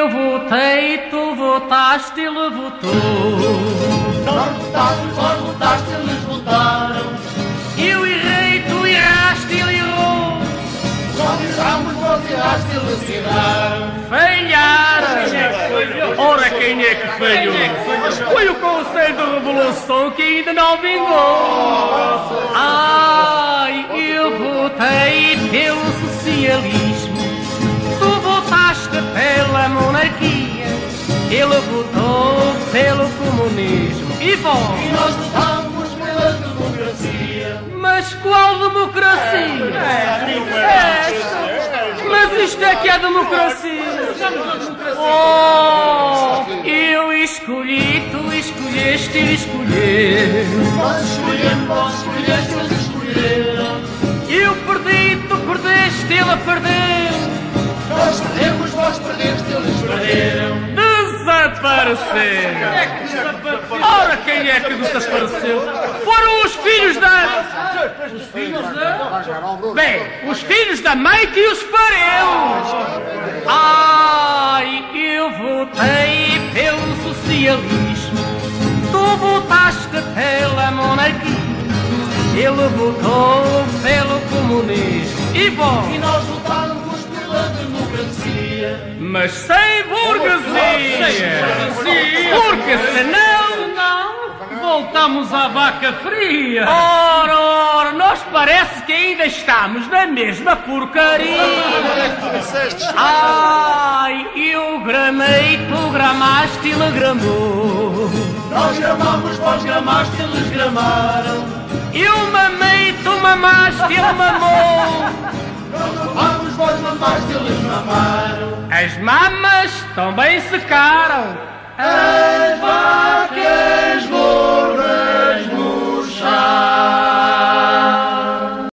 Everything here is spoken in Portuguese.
Eu votei, tu votaste, ele votou. Nós votámos, vós votaste, eles votaram. Eu errei, tu erraste, ele errou. Nós erramos, vós erraste, eles erraram. Falharam! Ora, quem é que falhou? Foi o Conselho de Revolução que ainda não vingou. Ai, eu votei pelo socialismo. Ele votou pelo comunismo. E vós? E nós votámos pela democracia. Mas qual democracia? Esta. Mas isto é que é democracia. Oh, eu escolhi, tu escolheste, ele escolheu. Nós escolhemos, vós escolheste, eles escolheram. Eu perdi, tu perdeste, ele perdeu. Desapareceu. Ora, quem é que desapareceu? Foram os filhos da. Os filhos da. Bem, os filhos da mãe que os pariu. Ai, eu votei pelo socialismo. Tu votaste pela monarquia. Ele votou pelo comunismo. E vós? E nós votámos pela democracia. Mas sem burguesia. Porque senão, não, voltamos à vaca fria. Ora, ora, nós parece que ainda estamos na mesma porcaria. Ai, eu gramei, tu gramaste, ele gramou. Nós gramamos, vós gramaste, eles gramaram. Eu mamei, tu mamaste, ele mamou. Mamaram. As mamas também secaram.